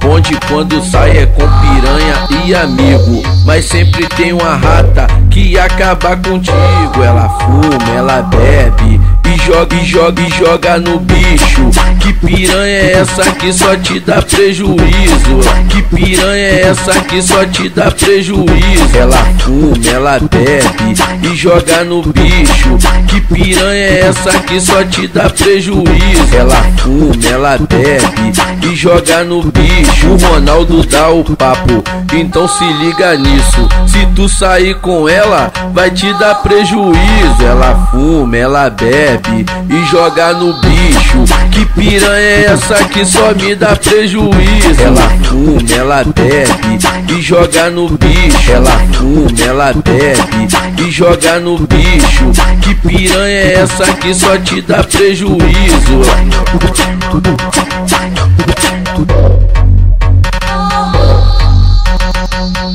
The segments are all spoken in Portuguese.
bonde quando sai é com piranha e amigo. Mas sempre tem uma rata que acaba contigo. Ela fuma, ela bebe e joga e joga e joga no bicho. Piranha é essa que só te dá prejuízo? Que piranha é essa que só te dá prejuízo? Ela fuma, ela bebe e joga no bicho. Que piranha é essa que só te dá prejuízo? Ela fuma, ela bebe e joga no bicho. O Ronaldo dá o papo, então se liga nisso. Se tu sair com ela, vai te dar prejuízo. Ela fuma, ela bebe e joga no bicho. Que piranha é essa que só me dá prejuízo? Ela fuma, ela bebe e joga no bicho. Ela fuma, ela bebe e joga no bicho. Que piranha é essa que só te dá prejuízo?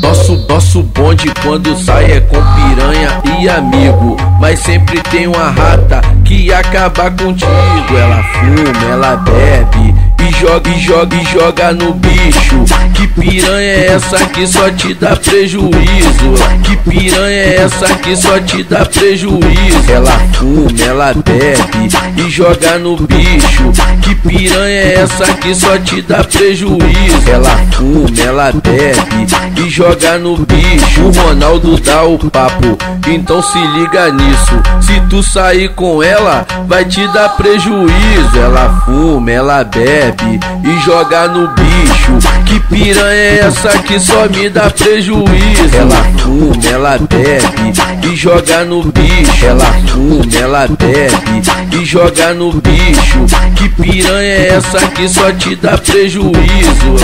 Nosso, nosso bonde quando sai é com piranha e amigo. Mas sempre tem uma rata que acaba contigo. Ela fuma, ela bebe e joga e joga e joga no bicho. Que piranha é essa que só te dá prejuízo? Que piranha é essa que só te dá prejuízo? Ela fuma, ela bebe e joga no bicho. Que piranha é essa que só te dá prejuízo? Ela fuma, ela bebe e joga no bicho. O Ronaldo dá o papo, então se liga nisso. Se tu sair com ela, vai te dar prejuízo. Ela fuma, ela bebe e joga no bicho. Que piranha é essa que só me dá prejuízo? Ela fuma, ela bebe e joga no bicho. Ela ela bebe e joga no bicho. Que piranha é essa que só te dá prejuízo?